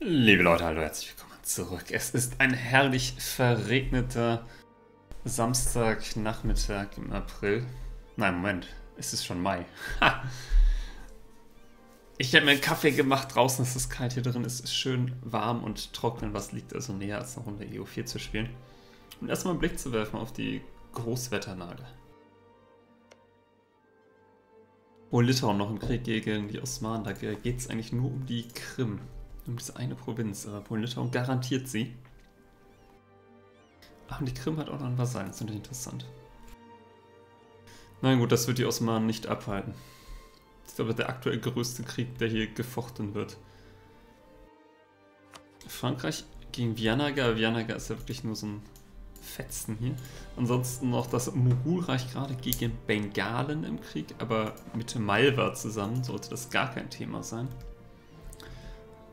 Liebe Leute, hallo, herzlich willkommen zurück. Es ist ein herrlich verregneter Samstagnachmittag im April. Nein, Moment, es ist schon Mai. Ha. Ich habe mir einen Kaffee gemacht, draußen ist es kalt, hier drin ist es schön warm und trocken, was liegt also näher als eine Runde EO4 zu spielen. Und erstmal einen Blick zu werfen auf die Großwetternage. Oh, Litauen noch im Krieg gegen die Osmanen, da geht es eigentlich nur um die Krim. Um diese eine Provinz, aber Polen-Litauen garantiert sie. Ach, und die Krim hat auch noch einen Vasallen, das ist natürlich interessant. Na gut, das wird die Osmanen nicht abhalten. Das ist aber der aktuell größte Krieg, der hier gefochten wird. Frankreich gegen Vianaga. Vianaga ist ja wirklich nur so ein Fetzen hier. Ansonsten noch das Mogulreich gerade gegen Bengalen im Krieg, aber mit Malwa zusammen sollte das gar kein Thema sein.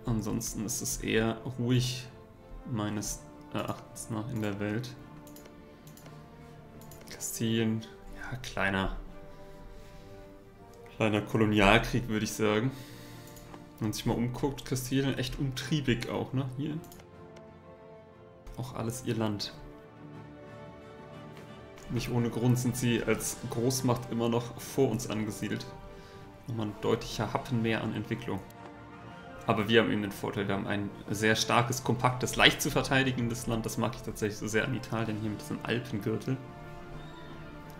Ansonsten ist es eher ruhig meines Erachtens nach in der Welt. Kastilien, ja, kleiner, kleiner Kolonialkrieg, würde ich sagen. Wenn man sich mal umguckt, Kastilien echt umtriebig auch, ne? Hier. Auch alles ihr Land. Nicht ohne Grund sind sie als Großmacht immer noch vor uns angesiedelt. Nochmal ein deutlicher Happen mehr an Entwicklung. Aber wir haben eben den Vorteil, wir haben ein sehr starkes, kompaktes, leicht zu verteidigendes Land. Das mag ich tatsächlich so sehr an Italien hier mit diesem Alpengürtel.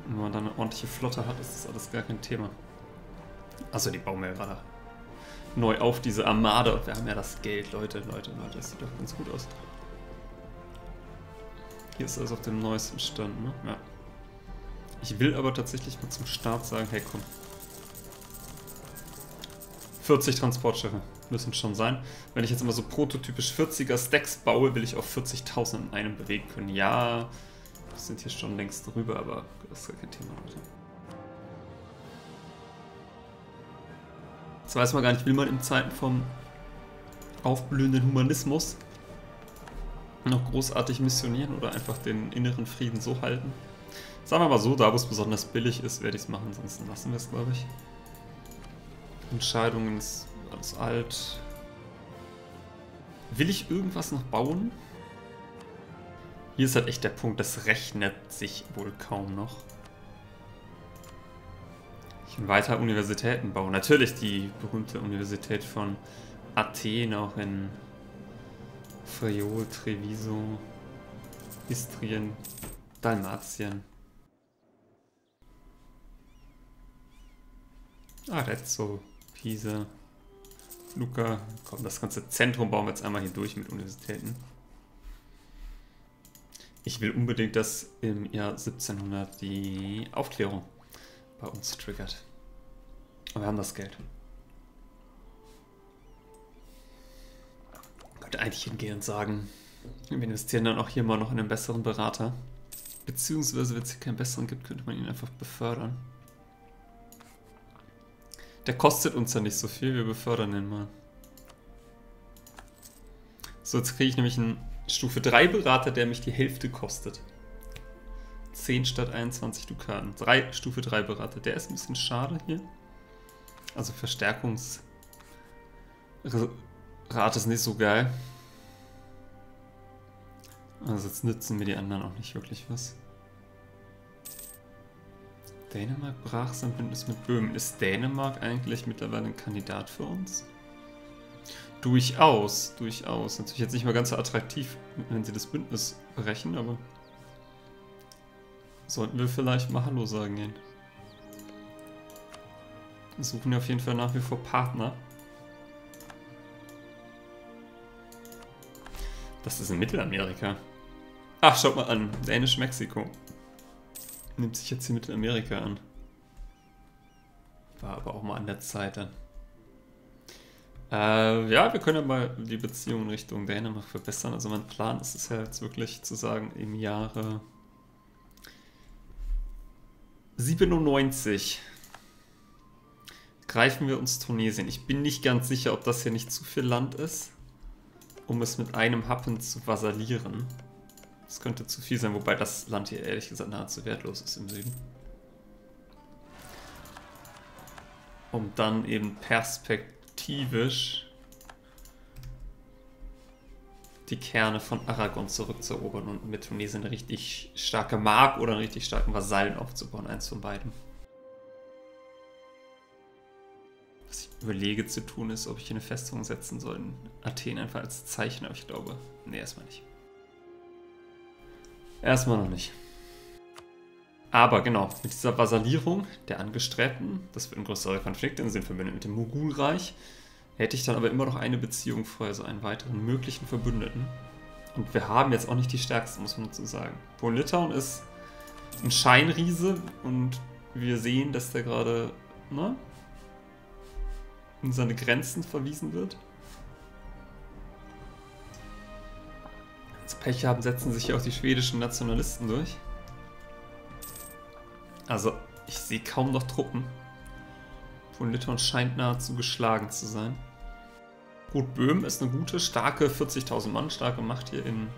Und wenn man dann eine ordentliche Flotte hat, ist das alles gar kein Thema. Also die bauen wir gerade neu auf, diese Armada. Wir haben ja das Geld, Leute, Leute, Leute. Das sieht doch ganz gut aus. Hier ist alles auf dem neuesten Stand, ne? Ja. Ich will aber tatsächlich mal zum Start sagen, hey komm. 40 Transportschiffe müssen schon sein. Wenn ich jetzt immer so prototypisch 40er Stacks baue, will ich auf 40.000 in einem bewegen können. Ja, wir sind hier schon längst drüber, aber das ist gar kein Thema, Leute. Jetzt weiß man gar nicht, will man in Zeiten vom aufblühenden Humanismus noch großartig missionieren oder einfach den inneren Frieden so halten? Sagen wir mal so, da wo es besonders billig ist, werde ich es machen, sonst lassen wir es, glaube ich. Entscheidungen ist alles alt. Will ich irgendwas noch bauen? Hier ist halt echt der Punkt, das rechnet sich wohl kaum noch. Ich will weiter Universitäten bauen. Natürlich die berühmte Universität von Athen, auch in Friol, Treviso, Istrien, Dalmatien. Arezzo, Pisa. Luca, komm, das ganze Zentrum bauen wir jetzt einmal hier durch mit Universitäten. Ich will unbedingt, dass im Jahr 1700 die Aufklärung bei uns triggert. Aber wir haben das Geld. Ich könnte eigentlich hingehen und sagen, wir investieren dann auch hier mal noch in einen besseren Berater. Beziehungsweise, wenn es hier keinen besseren gibt, könnte man ihn einfach befördern. Der kostet uns ja nicht so viel, wir befördern den mal. So, jetzt kriege ich nämlich einen Stufe 3 Berater, der mich die Hälfte kostet. 10 statt 21 Dukaten. 3 Stufe 3 Berater. Der ist ein bisschen schade hier. Also Verstärkungsrate ist nicht so geil. Also jetzt nützen mir die anderen auch nicht wirklich was. Dänemark brach sein Bündnis mit Böhmen. Ist Dänemark eigentlich mittlerweile ein Kandidat für uns? Durchaus, durchaus. Natürlich jetzt nicht mal ganz so attraktiv, wenn sie das Bündnis brechen, aber sollten wir vielleicht mal Hallo sagen gehen. Wir suchen ja auf jeden Fall nach wie vor Partner. Das ist in Mittelamerika. Ach, schaut mal an. Dänisch-Mexiko nimmt sich jetzt hier Mittelamerika an. War aber auch mal an der Zeit dann. Äh, ja, wir können ja mal die Beziehung Richtung Dänemark verbessern. Also mein Plan ist es ja jetzt wirklich zu sagen, im Jahre 97 greifen wir uns Tunesien. Ich bin nicht ganz sicher, ob das hier nicht zu viel Land ist, um es mit einem Happen zu vasallieren. Das könnte zu viel sein, wobei das Land hier ehrlich gesagt nahezu wertlos ist im Süden. Um dann eben perspektivisch die Kerne von Aragon zurückzuerobern und mit Tunesien eine richtig starke Mark oder einen richtig starken Vasallen aufzubauen. Eins von beiden. Was ich überlege zu tun ist, ob ich hier eine Festung setzen soll in Athen einfach als Zeichen, aber ich glaube, nee, erstmal nicht. Erstmal noch nicht. Aber genau, mit dieser Vasallierung der Angestrebten, das wird ein größerer Konflikt, in sind verbündet mit dem Mogulreich, hätte ich dann aber immer noch eine Beziehung vor, also einen weiteren möglichen Verbündeten. Und wir haben jetzt auch nicht die stärksten, muss man dazu sagen. Polen-Litauen ist ein Scheinriese und wir sehen, dass der gerade ne, in seine Grenzen verwiesen wird. Als Pech haben, setzen sich hier auch die schwedischen Nationalisten durch. Also, ich sehe kaum noch Truppen. Von Litauen scheint nahezu geschlagen zu sein. Gut, Böhmen ist eine gute, starke 40.000 Mann starke Macht hier in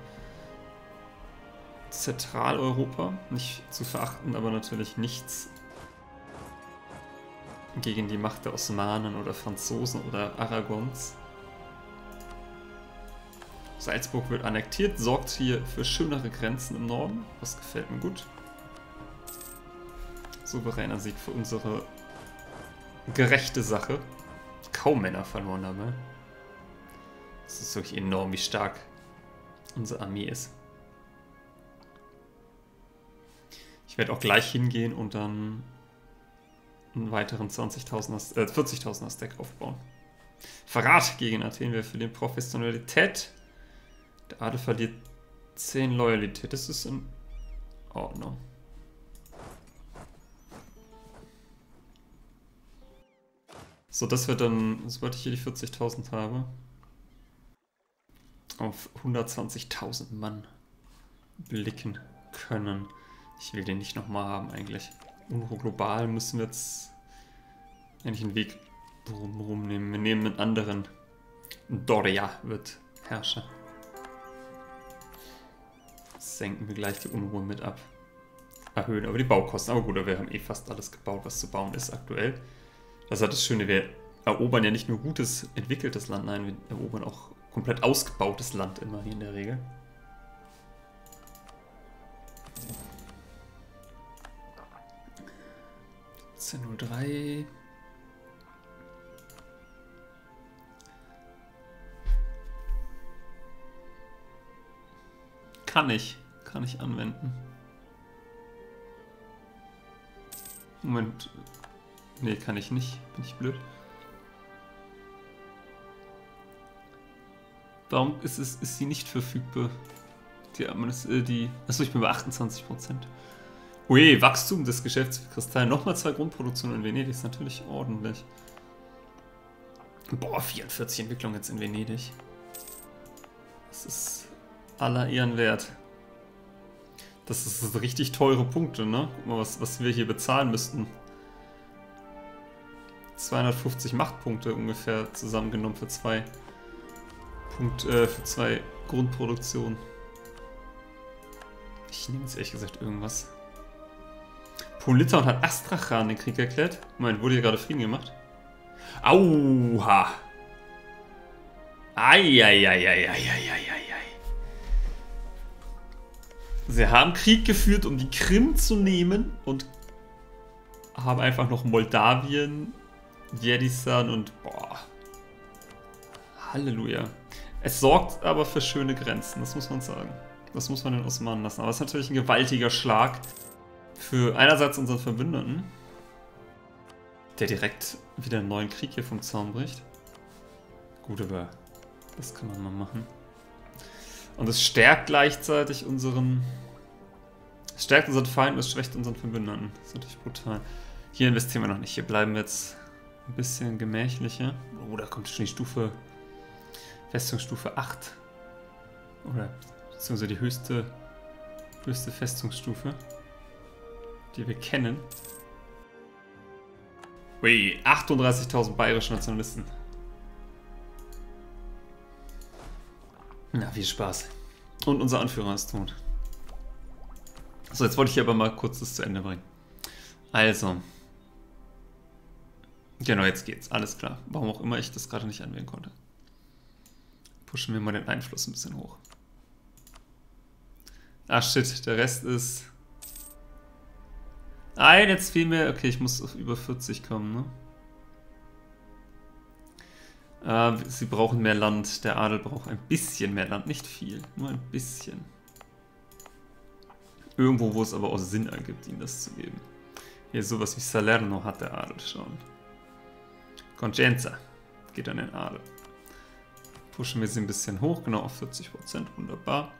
Zentraleuropa. Nicht zu verachten, aber natürlich nichts gegen die Macht der Osmanen oder Franzosen oder Aragons. Salzburg wird annektiert, sorgt hier für schönere Grenzen im Norden. Das gefällt mir gut. Souveräner Sieg für unsere gerechte Sache. Kaum Männer verloren dabei. Es ist wirklich enorm, wie stark unsere Armee ist. Ich werde auch gleich hingehen und dann einen weiteren 20.000er, äh, 40.000er Stack aufbauen. Verrat gegen Athen wäre für den Professionalität. Der Adel verliert 10 Loyalität. Das ist in Ordnung. So, das wird dann, sobald ich hier die 40.000 habe, auf 120.000 Mann blicken können. Ich will den nicht nochmal haben eigentlich. Unruhe global müssen wir jetzt eigentlich einen Weg drumherum nehmen. Wir nehmen einen anderen. Doria wird Herrscher. Senken wir gleich die Unruhe mit ab. Erhöhen aber die Baukosten. Aber gut, wir haben eh fast alles gebaut, was zu bauen ist aktuell. Das hat das Schöne, wir erobern ja nicht nur gutes, entwickeltes Land, nein, wir erobern auch komplett ausgebautes Land immerhin in der Regel. C03. Kann ich. Kann ich anwenden. Moment. Nee, kann ich nicht. Bin ich blöd. Warum ist, es, ist sie nicht verfügbar? Die, äh, die, achso, ich bin bei 28%. Ui, Wachstum des Geschäfts für Kristall. Nochmal zwei Grundproduktionen in Venedig ist natürlich ordentlich. Boah, 44 Entwicklungen jetzt in Venedig. Das ist aller Ehren wert. Das ist richtig teure Punkte, ne? Guck mal, was, was wir hier bezahlen müssten. 250 Machtpunkte ungefähr zusammengenommen für zwei Punkt, äh, für zwei Grundproduktionen. Ich nehme jetzt ehrlich gesagt irgendwas. Polen hat Astrachan den Krieg erklärt. Moment, wurde hier gerade Frieden gemacht? Auha! Eieieiei. Sie haben Krieg geführt, um die Krim zu nehmen und haben einfach noch Moldawien, Jedistan und boah. Halleluja. Es sorgt aber für schöne Grenzen, das muss man sagen. Das muss man den Osmanen lassen. Aber es ist natürlich ein gewaltiger Schlag für einerseits unseren Verbündeten, der direkt wieder einen neuen Krieg hier vom Zaun bricht. Gut, aber das kann man mal machen. Und es stärkt gleichzeitig unseren... Es stärkt unseren Feind und es schwächt unseren Verbündeten. Das ist natürlich brutal. Hier investieren wir noch nicht. Hier bleiben wir jetzt ein bisschen gemächlicher. Oh, da kommt schon die Stufe Festungsstufe 8. Oder beziehungsweise die höchste, höchste Festungsstufe, die wir kennen. Ui, 38.000 bayerische Nationalisten. Na, viel Spaß. Und unser Anführer ist tot. So, jetzt wollte ich aber mal kurz das zu Ende bringen. Also. Genau, jetzt geht's. Alles klar. Warum auch immer ich das gerade nicht anwählen konnte. Pushen wir mal den Einfluss ein bisschen hoch. Ach shit, der Rest ist... Nein, jetzt fiel mir... Okay, ich muss auf über 40 kommen, ne? Äh, sie brauchen mehr Land. Der Adel braucht ein bisschen mehr Land. Nicht viel, nur ein bisschen. Irgendwo, wo es aber auch Sinn ergibt, ihnen das zu geben. Hier sowas wie Salerno hat der Adel schon. Concenza geht an den Adel. Pushen wir sie ein bisschen hoch, genau auf 40%, wunderbar.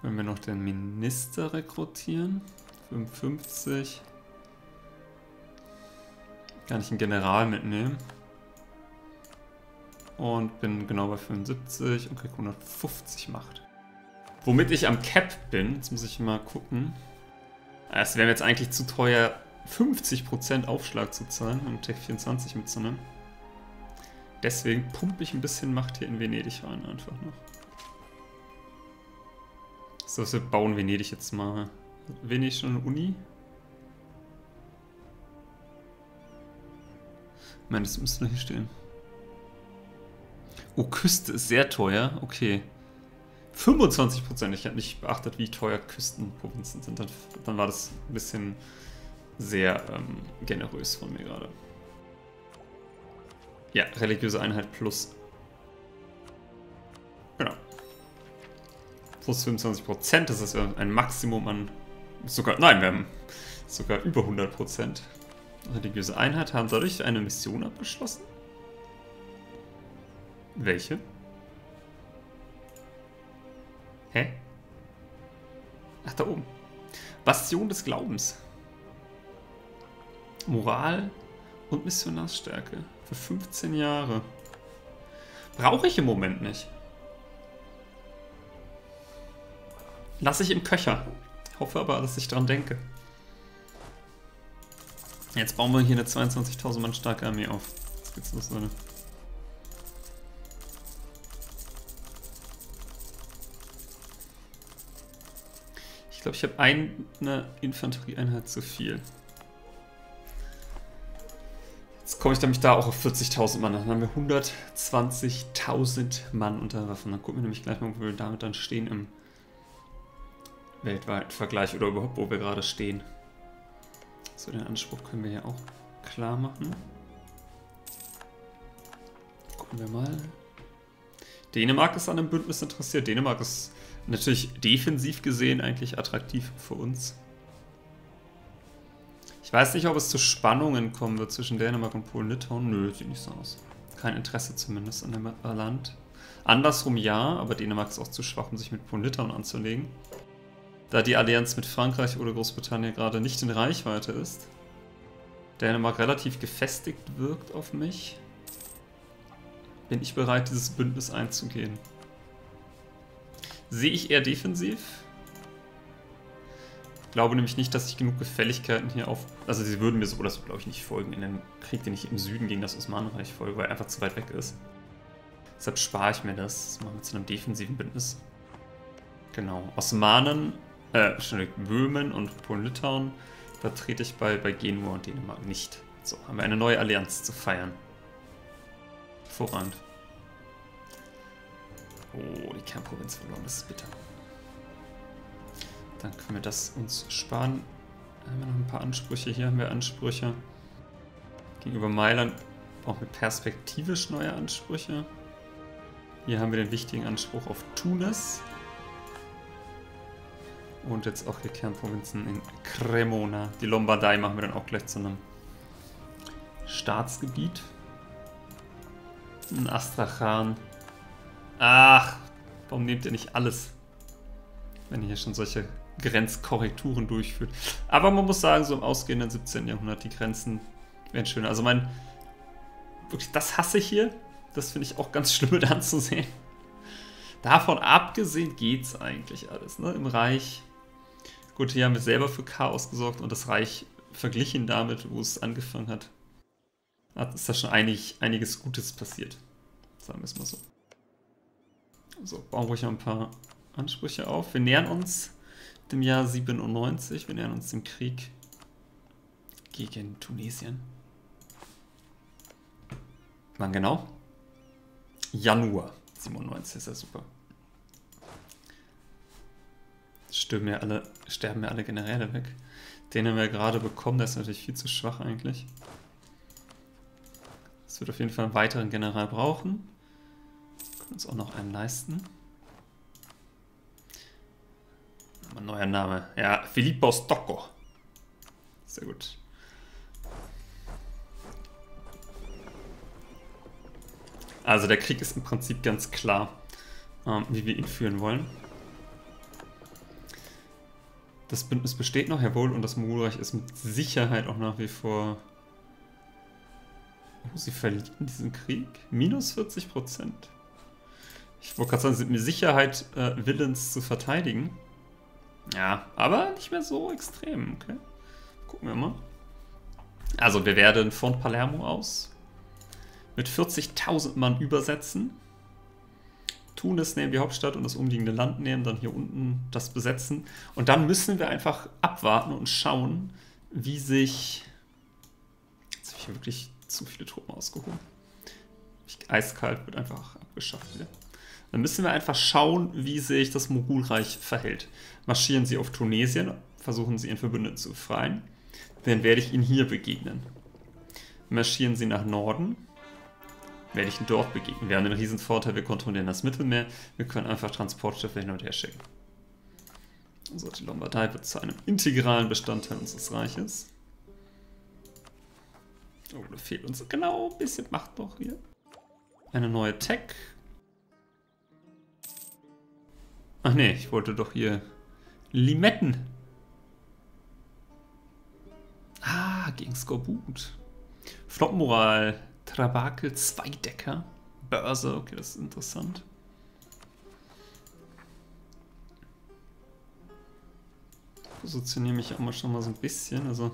Können wir noch den Minister rekrutieren. 55. Kann ich einen General mitnehmen. Und bin genau bei 75 und krieg 150 Macht. Womit ich am Cap bin, jetzt muss ich mal gucken. Es wäre mir jetzt eigentlich zu teuer, 50% Aufschlag zu zahlen und Tech 24 mitzunehmen. Deswegen pumpe ich ein bisschen Macht hier in Venedig rein einfach noch. So, wir bauen Venedig jetzt mal. Venedig schon eine Uni? Ich meine, das müsste hier stehen. Oh, Küste ist sehr teuer. Okay. 25%. Ich habe nicht beachtet, wie teuer Küstenprovinzen sind. Dann, dann war das ein bisschen sehr ähm, generös von mir gerade. Ja, religiöse Einheit plus. Genau. Plus 25%, das ist ein Maximum an. Sogar. Nein, wir haben sogar über 100%. Religiöse Einheit haben dadurch eine Mission abgeschlossen. Welche? Hä? Ach, da oben. Bastion des Glaubens. Moral und Missionarsstärke. Für 15 Jahre. Brauche ich im Moment nicht. Lasse ich im Köcher. Hoffe aber, dass ich dran denke. Jetzt bauen wir hier eine 22.000 Mann starke Armee auf. Jetzt geht's los, Leute. Ich glaube, ich habe eine Infanterieeinheit zu viel. Jetzt komme ich nämlich da auch auf 40.000 Mann. Dann haben wir 120.000 Mann unter Waffen. Dann gucken wir nämlich gleich mal, wo wir damit dann stehen im weltweiten Vergleich oder überhaupt, wo wir gerade stehen. So, den Anspruch können wir ja auch klar machen. Gucken wir mal. Dänemark ist an dem Bündnis interessiert. Dänemark ist natürlich defensiv gesehen eigentlich attraktiv für uns. Ich weiß nicht, ob es zu Spannungen kommen wird zwischen Dänemark und Polen-Litauen. Nö, sieht nicht so aus. Kein Interesse zumindest an dem Land. Andersrum ja, aber Dänemark ist auch zu schwach, um sich mit Polen-Litauen anzulegen. Da die Allianz mit Frankreich oder Großbritannien gerade nicht in Reichweite ist. Dänemark relativ gefestigt wirkt auf mich. Bin ich bereit, dieses Bündnis einzugehen. Sehe ich eher defensiv? glaube nämlich nicht, dass ich genug Gefälligkeiten hier auf... Also sie würden mir so oder so, glaube ich, nicht folgen in dem Krieg, den ich im Süden gegen das Osmanenreich folge, weil er einfach zu weit weg ist. Deshalb spare ich mir das. Das machen wir zu einem defensiven Bündnis. Genau. Osmanen, äh, Böhmen und Polen-Litauen vertrete ich bei, bei Genua und Dänemark nicht. So, haben wir eine neue Allianz zu feiern. Hervorragend. Oh, die Kernprovinz verloren, das ist bitter. Dann können wir das uns sparen. Haben wir noch ein paar Ansprüche? Hier haben wir Ansprüche. Gegenüber Mailand brauchen wir perspektivisch neue Ansprüche. Hier haben wir den wichtigen Anspruch auf Tunis. Und jetzt auch hier Kernprovinzen in Cremona. Die Lombardei machen wir dann auch gleich zu einem Staatsgebiet. In Astrachan. Ach, warum nehmt ihr nicht alles? Wenn ihr hier schon solche Grenzkorrekturen durchführt. Aber man muss sagen, so im ausgehenden 17. Jahrhundert, die Grenzen wären schöner. Also mein, wirklich, das hasse ich hier. Das finde ich auch ganz schlimm mit anzusehen. Davon abgesehen geht es eigentlich alles. Ne? Im Reich, gut, hier haben wir selber für Chaos gesorgt und das Reich verglichen damit, wo es angefangen hat, ist da schon einig, einiges Gutes passiert. Sagen wir es mal so. So, bauen ruhig noch ein paar Ansprüche auf. Wir nähern uns dem Jahr 97. Wir nähern uns dem Krieg gegen Tunesien. Wann genau? Januar 97 ist ja super. Sterben ja alle, sterben ja alle Generäle weg. Den haben wir gerade bekommen, der ist natürlich viel zu schwach eigentlich. Es wird auf jeden Fall einen weiteren General brauchen. Uns auch noch einen leisten. Ein neuer Name. Ja, Filippo Stocco. Sehr gut. Also der Krieg ist im Prinzip ganz klar, ähm, wie wir ihn führen wollen. Das Bündnis besteht noch, jawohl, und das Mogulreich ist mit Sicherheit auch nach wie vor... Oh, sie verlieren diesen Krieg? Minus 40 Prozent. Ich wollte gerade sagen, sind mit Sicherheit äh, willens zu verteidigen. Ja, aber nicht mehr so extrem, okay. Gucken wir mal. Also wir werden von Palermo aus mit 40.000 Mann übersetzen. Tunis nehmen, die Hauptstadt und das umliegende Land nehmen, dann hier unten das besetzen. Und dann müssen wir einfach abwarten und schauen, wie sich... Jetzt habe ich hier wirklich zu viele Truppen ausgehoben. Eiskalt wird einfach abgeschafft wieder. Dann müssen wir einfach schauen, wie sich das Mogulreich verhält. Marschieren sie auf Tunesien, versuchen sie ihren Verbündeten zu befreien, dann werde ich ihnen hier begegnen. Marschieren sie nach Norden, werde ich dort begegnen. Wir haben den riesen Vorteil, wir kontrollieren das Mittelmeer, wir können einfach Transportschiffe hin und her schicken. Also die Lombardei wird zu einem integralen Bestandteil unseres Reiches. Oh, da fehlt uns genau ein bisschen Macht noch hier. Eine neue Tech. Ach nee, ich wollte doch hier Limetten. Ah, gegen Skorbut. Flottenmoral. Trabakel Zweidecker. Börse, okay, das ist interessant. Positioniere mich auch mal schon mal so ein bisschen. Also,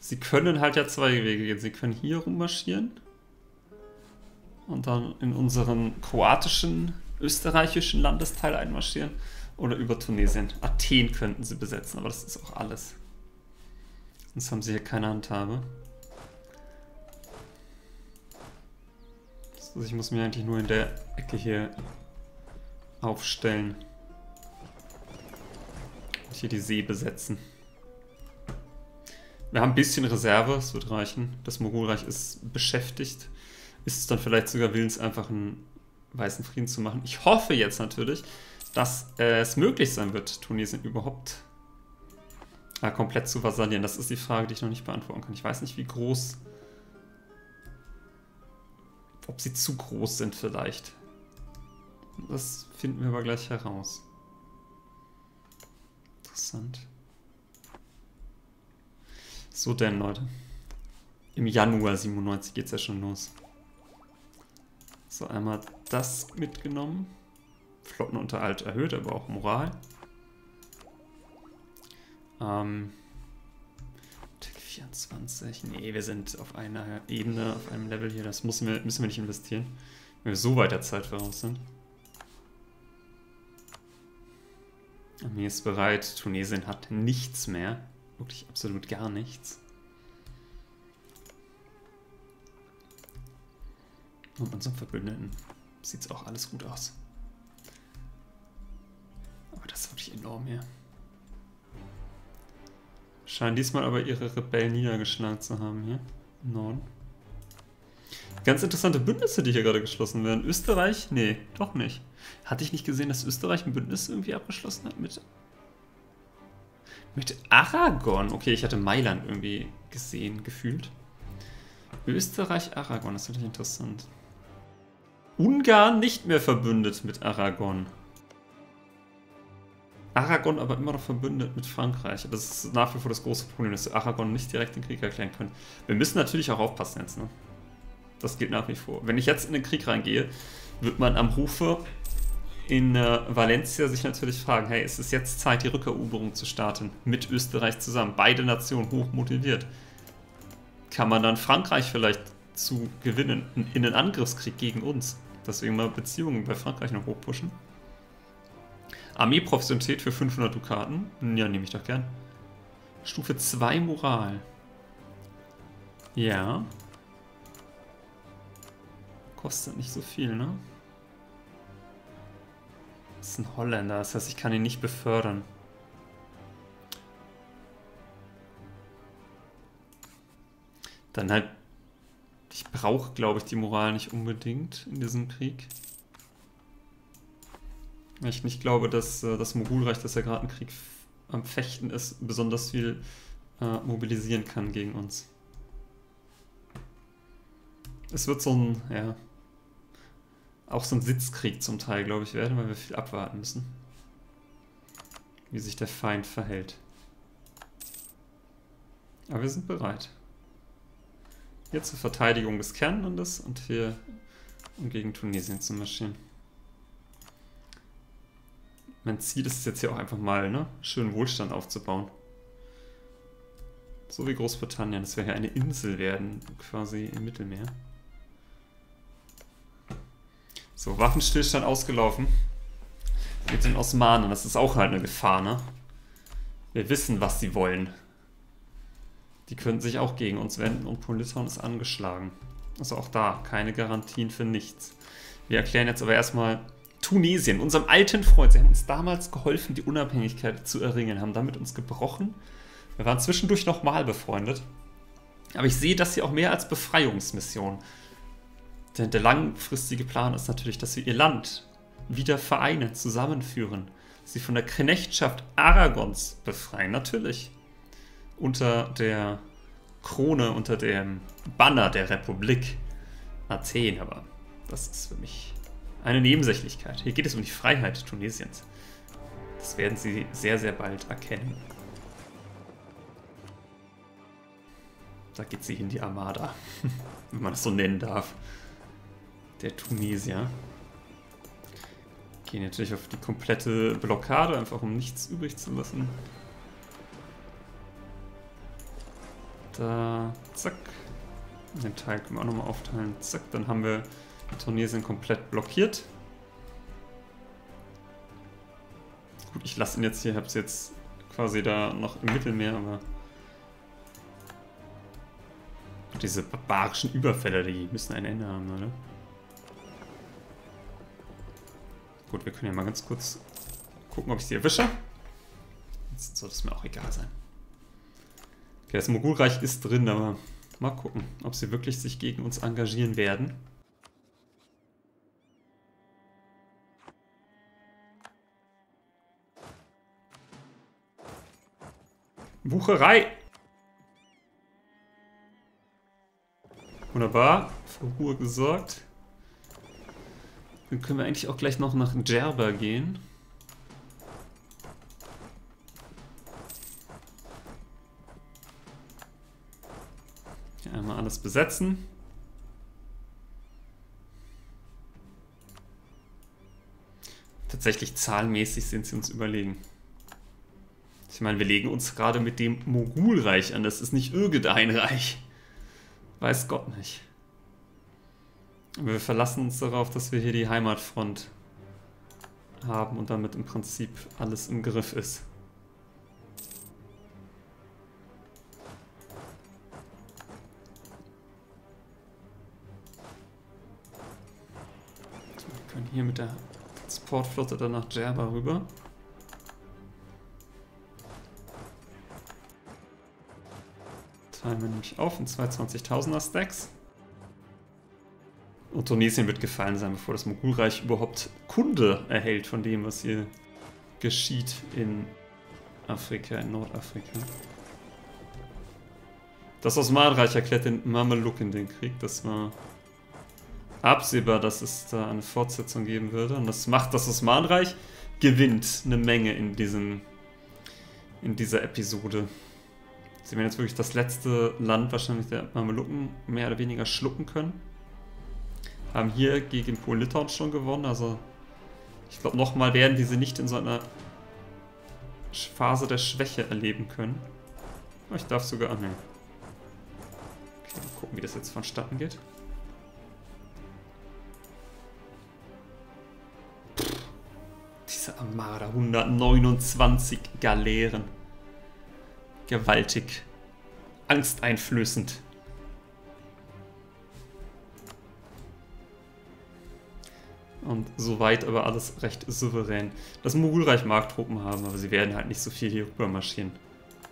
sie können halt ja zwei Wege gehen. Sie können hier rummarschieren und dann in unseren kroatischen, österreichischen Landesteil einmarschieren oder über Tunesien. Athen könnten sie besetzen, aber das ist auch alles. Sonst haben sie hier keine Handhabe. Also ich muss mir eigentlich nur in der Ecke hier aufstellen. Und hier die See besetzen. Wir haben ein bisschen Reserve, es wird reichen. Das Mogulreich ist beschäftigt. Ist es dann vielleicht sogar willens, einfach einen weißen Frieden zu machen? Ich hoffe jetzt natürlich, dass äh, es möglich sein wird, Tunesien überhaupt äh, komplett zu vasallieren. Das ist die Frage, die ich noch nicht beantworten kann. Ich weiß nicht, wie groß ob sie zu groß sind vielleicht. Das finden wir aber gleich heraus. Interessant. So denn, Leute. Im Januar 97 geht es ja schon los. So, einmal das mitgenommen. Flottenunterhalt erhöht, aber auch Moral. Ähm, 24. Nee, wir sind auf einer Ebene, auf einem Level hier. Das müssen wir, müssen wir nicht investieren. Wenn wir so weit der Zeit voraus sind. Armee ist bereit. Tunesien hat nichts mehr. Wirklich absolut gar nichts. Und unseren Verbündeten sieht es auch alles gut aus. Aber das ist wirklich enorm hier. Scheinen diesmal aber ihre Rebellen niedergeschlagen zu haben hier im Norden. Ganz interessante Bündnisse, die hier gerade geschlossen werden. Österreich? Nee, doch nicht. Hatte ich nicht gesehen, dass Österreich ein Bündnis irgendwie abgeschlossen hat mit... Mit Aragon? Okay, ich hatte Mailand irgendwie gesehen, gefühlt. Österreich, Aragon, das ist natürlich interessant. Ungarn nicht mehr verbündet mit Aragon. Aragon aber immer noch verbündet mit Frankreich. Das ist nach wie vor das große Problem, dass wir Aragon nicht direkt den Krieg erklären können. Wir müssen natürlich auch aufpassen jetzt. Ne? Das gilt nach wie vor. Wenn ich jetzt in den Krieg reingehe, wird man am Rufe in äh, Valencia sich natürlich fragen, hey, ist es jetzt Zeit, die Rückeroberung zu starten? Mit Österreich zusammen. Beide Nationen hoch motiviert. Kann man dann Frankreich vielleicht zu gewinnen in einen Angriffskrieg gegen uns? Deswegen mal Beziehungen bei Frankreich noch hochpushen. Armeeprofessionalität für 500 Dukaten. Ja, nehme ich doch gern. Stufe 2 Moral. Ja. Kostet nicht so viel, ne? Das ist ein Holländer, das heißt, ich kann ihn nicht befördern. Dann halt, ich brauche, glaube ich, die Moral nicht unbedingt in diesem Krieg. Weil ich nicht glaube, dass äh, das Mogulreich, das ja gerade ein Krieg am Fechten ist, besonders viel äh, mobilisieren kann gegen uns. Es wird so ein, ja, auch so ein Sitzkrieg zum Teil, glaube ich, werden, weil wir viel abwarten müssen. Wie sich der Feind verhält. Aber wir sind bereit. Hier zur Verteidigung des Kernlandes und hier um gegen Tunesien zu marschieren. Mein Ziel ist es jetzt hier auch einfach mal, ne, schönen Wohlstand aufzubauen. So wie Großbritannien, dass wir hier eine Insel werden, quasi im Mittelmeer. So, Waffenstillstand ausgelaufen. Mit den Osmanen, das ist auch halt eine Gefahr, ne? Wir wissen, was sie wollen. Die könnten sich auch gegen uns wenden und Politon ist angeschlagen. Also auch da keine Garantien für nichts. Wir erklären jetzt aber erstmal Tunesien, unserem alten Freund. Sie haben uns damals geholfen, die Unabhängigkeit zu erringen, haben damit uns gebrochen. Wir waren zwischendurch nochmal befreundet. Aber ich sehe das hier auch mehr als Befreiungsmission. Denn der langfristige Plan ist natürlich, dass wir ihr Land wieder vereinen, zusammenführen. Sie von der Knechtschaft Aragons befreien, natürlich unter der Krone, unter dem Banner der Republik Athen, aber das ist für mich eine Nebensächlichkeit. Hier geht es um die Freiheit Tunesiens. Das werden Sie sehr, sehr bald erkennen. Da geht sie in die Armada, wenn man das so nennen darf. Der Tunesier. Gehen natürlich auf die komplette Blockade, einfach um nichts übrig zu lassen. Da, zack. Den Teil können wir auch nochmal aufteilen. Zack, dann haben wir Tunesien komplett blockiert. Gut, ich lasse ihn jetzt hier, hab's jetzt quasi da noch im Mittelmeer, aber diese barbarischen Überfälle, die müssen ein Ende haben, oder? Gut, wir können ja mal ganz kurz gucken, ob ich sie erwische. Jetzt soll es mir auch egal sein. Okay, das Mogulreich ist drin, aber mal gucken, ob sie wirklich sich gegen uns engagieren werden. Wucherei! Wunderbar, für Ruhe gesorgt. Dann können wir eigentlich auch gleich noch nach Djerba gehen. Einmal alles besetzen. Tatsächlich zahlenmäßig sind sie uns überlegen. Ich meine, wir legen uns gerade mit dem Mogulreich an. Das ist nicht irgendein Reich. Weiß Gott nicht. Aber wir verlassen uns darauf, dass wir hier die Heimatfront haben und damit im Prinzip alles im Griff ist. Hier mit der Transportflotte dann nach Djerba rüber. Teilen wir nämlich auf in zwei 20.000er Stacks. Und Tunesien wird gefallen sein, bevor das Mogulreich überhaupt Kunde erhält von dem, was hier geschieht in Afrika, in Nordafrika. Das Osmanreich erklärt den Mameluken den Krieg. Das war absehbar, dass es da eine Fortsetzung geben würde. Und das macht das Osmanreich gewinnt eine Menge in diesem in dieser Episode. Sie werden jetzt wirklich das letzte Land wahrscheinlich der Mameluken mehr oder weniger schlucken können. Haben hier gegen Polen-Litauen schon gewonnen, also ich glaube nochmal werden diese nicht in so einer Phase der Schwäche erleben können. Ich darf sogar annehmen. Okay, mal gucken, wie das jetzt vonstatten geht. Diese Armada, 129 Galeeren. Gewaltig. Angsteinflößend. Und soweit aber alles recht souverän. Das Mogulreich mag Truppen haben, aber sie werden halt nicht so viel hier rüber marschieren.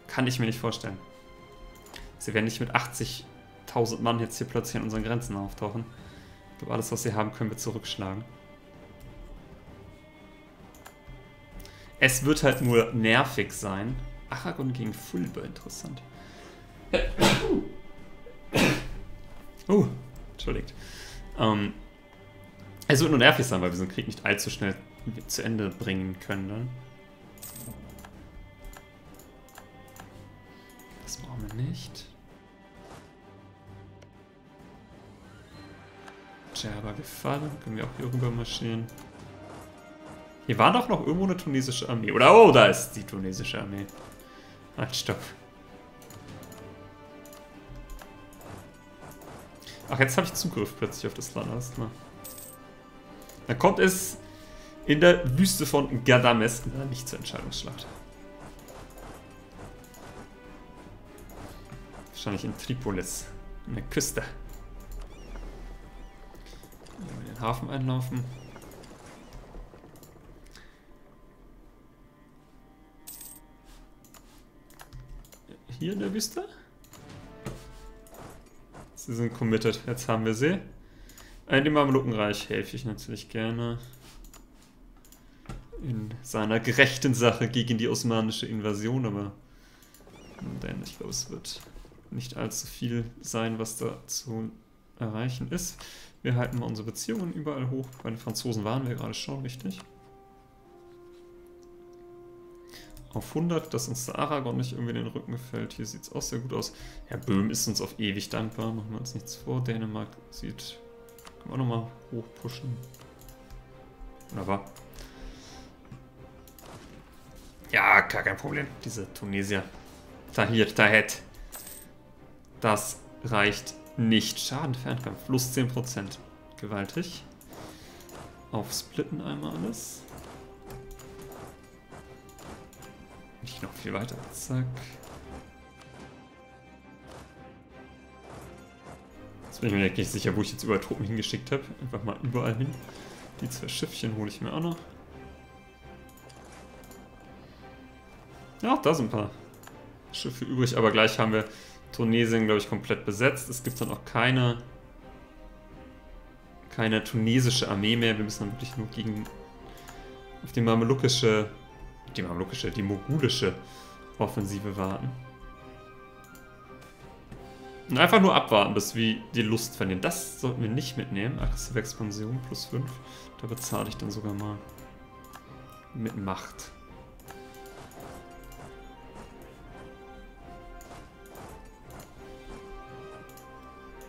Kann ich mir nicht vorstellen. Sie werden nicht mit 80.000 Mann jetzt hier plötzlich an unseren Grenzen auftauchen. Ich glaube, alles, was sie haben, können wir zurückschlagen. Es wird halt nur nervig sein. Aragon gegen Fulbe, interessant. Oh, entschuldigt. Ähm, es wird nur nervig sein, weil wir so einen Krieg nicht allzu schnell zu Ende bringen können. Dann. Das brauchen wir nicht. Djerba gefallen. Können wir auch hier rüber marschieren. Hier war doch noch irgendwo eine tunesische Armee. Oder, oh, da ist die tunesische Armee. Halt, stopp. Ach, jetzt habe ich Zugriff plötzlich auf das Land. Alles klar. Dann kommt es in der Wüste von Gadames nicht zur Entscheidungsschlacht. Wahrscheinlich in Tripolis, an der Küste. Wir den Hafen einlaufen. Hier in der Wüste? Sie sind committed. Jetzt haben wir sie. In dem Mamlukenreich helfe ich natürlich gerne. In seiner gerechten Sache gegen die osmanische Invasion, aber denn ich glaube, es wird nicht allzu viel sein, was da zu erreichen ist. Wir halten mal unsere Beziehungen überall hoch. Bei den Franzosen waren wir gerade schon, richtig? Auf 100, dass uns der Aragon nicht irgendwie in den Rücken gefällt. Hier sieht es auch sehr gut aus. Ja, Böhm ist uns auf ewig dankbar. Machen wir uns nichts vor. Dänemark sieht... Können wir auch nochmal hochpushen. Wunderbar. Ja, gar kein Problem. Diese Tunesier. Da hier, da hätte. Das reicht nicht. Schaden, Fernkampf. Plus 10%. Gewaltig. Aufsplitten einmal alles. Nicht noch viel weiter. Zack. Jetzt bin ich mir wirklich sicher, wo ich jetzt überall Truppen hingeschickt habe. Einfach mal überall hin. Die zwei Schiffchen hole ich mir auch noch. Ja, da sind ein paar Schiffe übrig, aber gleich haben wir Tunesien, glaube ich, komplett besetzt. Es gibt dann auch keine, keine tunesische Armee mehr. Wir müssen dann wirklich nur gegen auf die mamelukische die mamlukische, die mogulische Offensive warten. Und einfach nur abwarten, bis wir die Lust verlieren. Das sollten wir nicht mitnehmen. Aggressive Expansion plus 5. Da bezahle ich dann sogar mal mit Macht.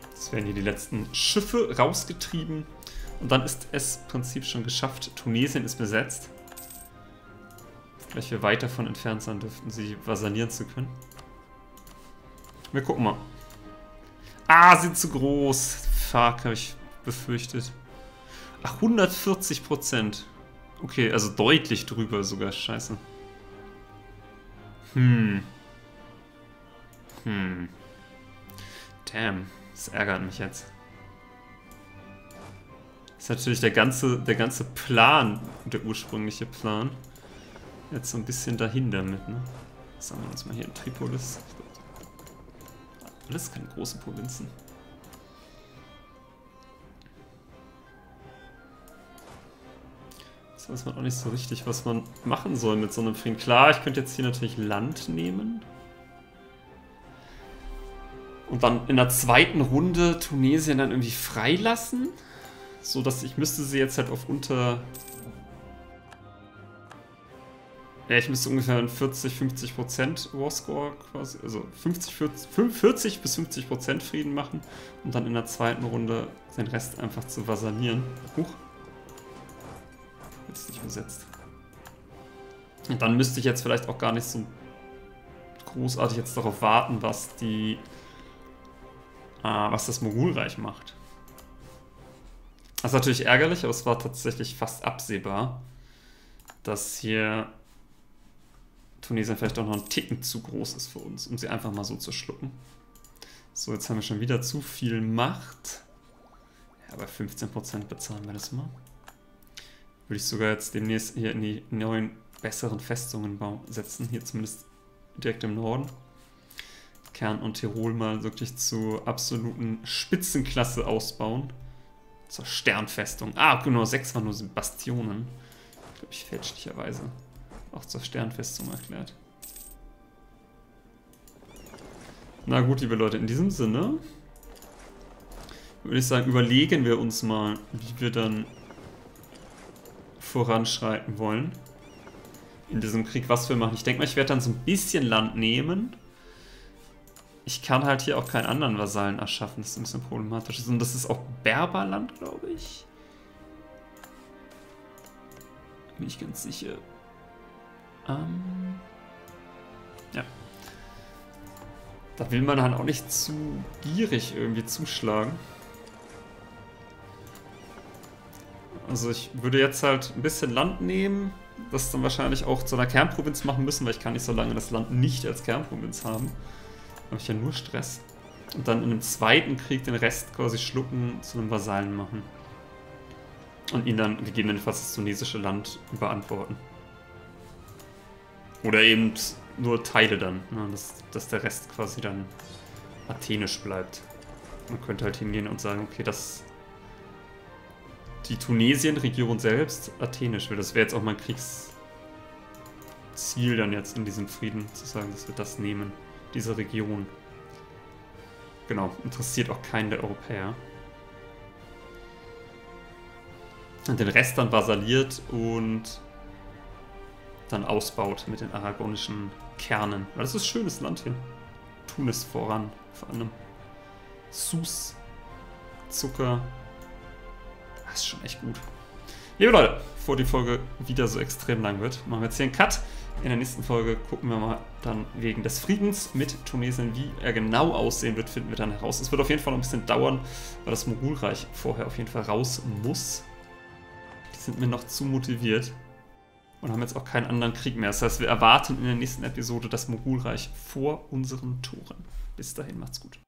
Jetzt werden hier die letzten Schiffe rausgetrieben. Und dann ist es im Prinzip schon geschafft. Tunesien ist besetzt. Gleich wir weit davon entfernt sein dürften, sie vasallieren zu können. Wir gucken mal. Ah, sind zu groß. Fuck, habe ich befürchtet. Ach, 140 Prozent. Okay, also deutlich drüber sogar. Scheiße. Hm. Hm. Damn. Das ärgert mich jetzt. Das ist natürlich der ganze, der ganze Plan, der ursprüngliche Plan. Jetzt so ein bisschen dahin damit, ne? Sagen wir uns mal hier in Tripolis. Alles keine großen Provinzen. Jetzt weiß man auch nicht so richtig, was man machen soll mit so einem Frieden. Klar, ich könnte jetzt hier natürlich Land nehmen. Und dann in der zweiten Runde Tunesien dann irgendwie freilassen. So dass ich müsste sie jetzt halt auf unter Ja, ich müsste ungefähr einen 40, 50 Prozent Warscore quasi, also 50, 40, 40 bis 50 Prozent Frieden machen und dann in der zweiten Runde den Rest einfach zu vasallieren. Huch. Jetzt nicht besetzt. Und dann müsste ich jetzt vielleicht auch gar nicht so großartig jetzt darauf warten, was die, äh, was das Mogulreich macht. Das ist natürlich ärgerlich, aber es war tatsächlich fast absehbar, dass hier Tunesien vielleicht auch noch einen Ticken zu groß ist für uns, um sie einfach mal so zu schlucken. So, jetzt haben wir schon wieder zu viel Macht. Ja, bei 15% bezahlen wir das mal. Würde ich sogar jetzt demnächst hier in die neuen, besseren Festungen setzen. Hier zumindest direkt im Norden. Kern und Tirol mal wirklich zu absoluten Spitzenklasse ausbauen. Zur Sternfestung. Ah, genau, sechs waren nur Bastionen. Glaube ich fälschlicherweise. Auch zur Sternfestung erklärt. Na gut, liebe Leute, in diesem Sinne würde ich sagen, überlegen wir uns mal, wie wir dann voranschreiten wollen. In diesem Krieg, was wir machen. Ich denke mal, ich werde dann so ein bisschen Land nehmen. Ich kann halt hier auch keinen anderen Vasallen erschaffen. Das ist ein bisschen problematisch. Und das ist auch Berberland, glaube ich. Bin ich ganz sicher. Ähm ja. Da will man halt auch nicht zu gierig irgendwie zuschlagen. Also ich würde jetzt halt ein bisschen Land nehmen, das dann wahrscheinlich auch zu einer Kernprovinz machen müssen, weil ich kann nicht so lange das Land nicht als Kernprovinz haben. Da habe ich ja nur Stress. Und dann in einem zweiten Krieg den Rest quasi schlucken, zu einem Vasallen machen. Und ihn dann gegebenenfalls das tunesische Land überantworten. Oder eben nur Teile dann, ne, dass, dass der Rest quasi dann athenisch bleibt. Man könnte halt hingehen und sagen, okay, das die Tunesien-Region selbst athenisch wird. Das wäre jetzt auch mein Kriegsziel dann jetzt in diesem Frieden, zu sagen, dass wir das nehmen, diese Region. Genau, interessiert auch keinen der Europäer. Und den Rest dann vasalliert und dann ausbaut mit den aragonischen Kernen. Das ist schönes Land hier. Tunis voran, vor allem. Sus, Zucker, das ist schon echt gut. Liebe Leute, bevor die Folge wieder so extrem lang wird, machen wir jetzt hier einen Cut. In der nächsten Folge gucken wir mal dann wegen des Friedens mit Tunesien, wie er genau aussehen wird, finden wir dann heraus. Es wird auf jeden Fall noch ein bisschen dauern, weil das Mogulreich vorher auf jeden Fall raus muss. Die sind mir noch zu motiviert und haben jetzt auch keinen anderen Krieg mehr. Das heißt, wir erwarten in der nächsten Episode das Mogulreich vor unseren Toren. Bis dahin, macht's gut.